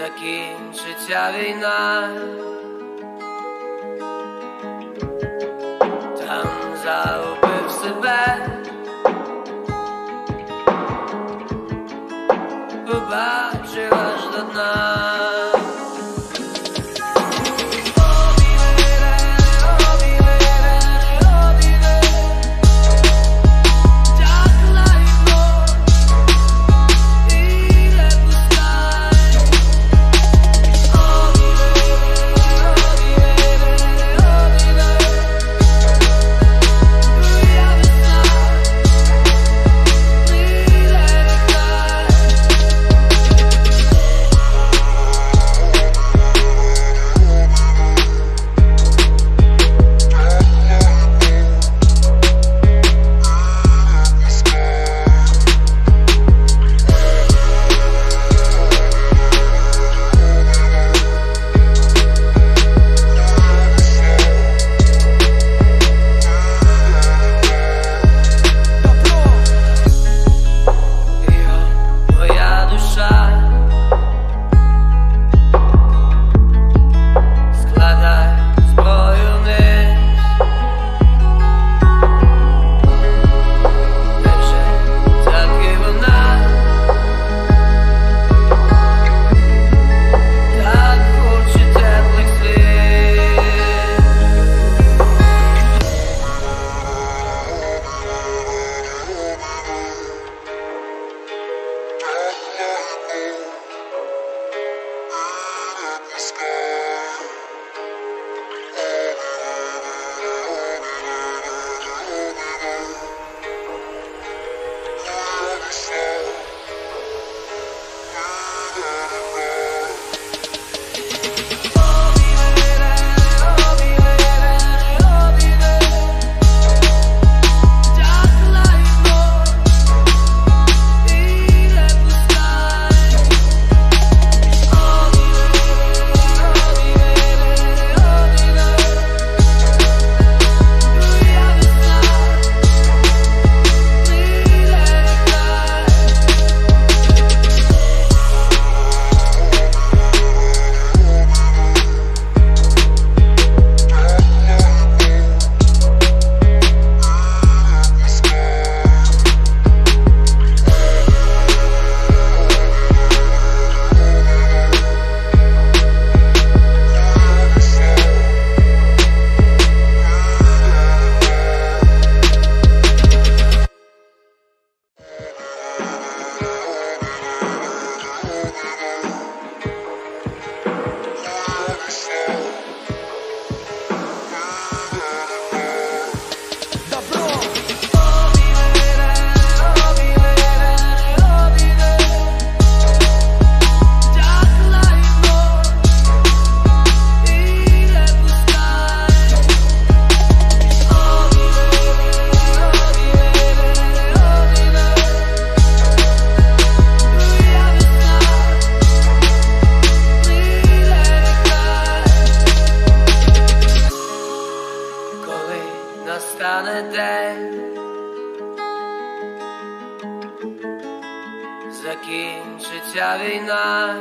закінчиться війна, holiday. Закінчиться війна.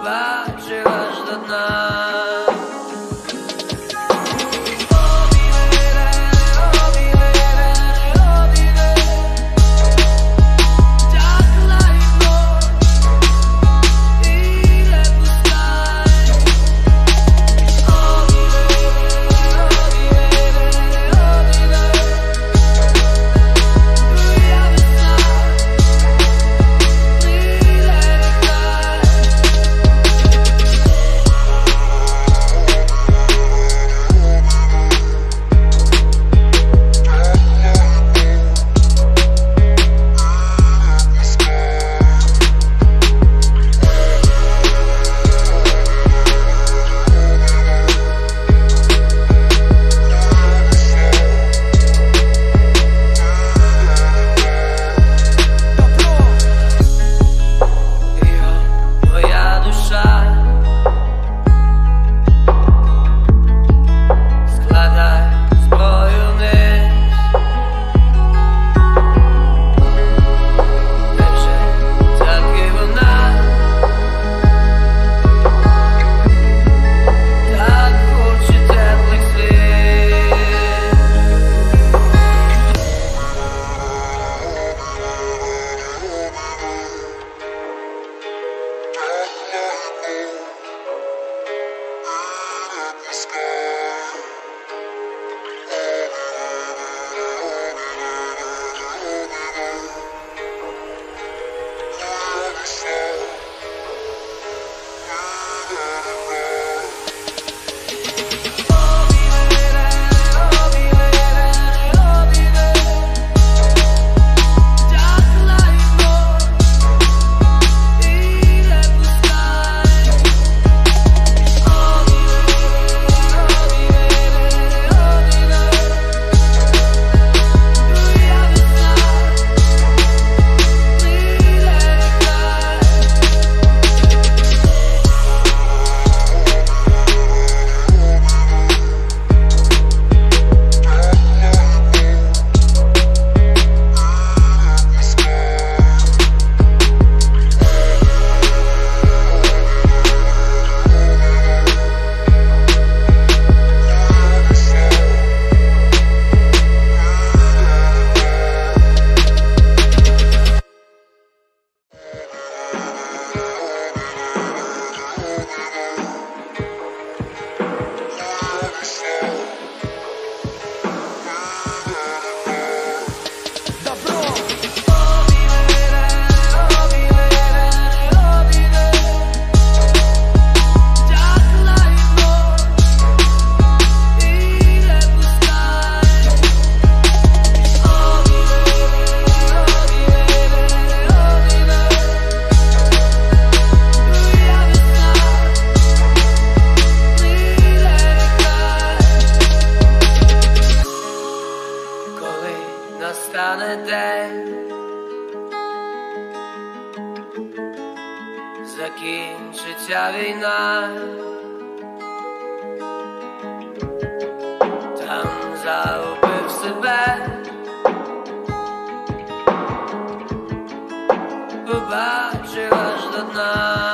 goodbye. Marina Tam załby w sebe Popatrzyłaś do nas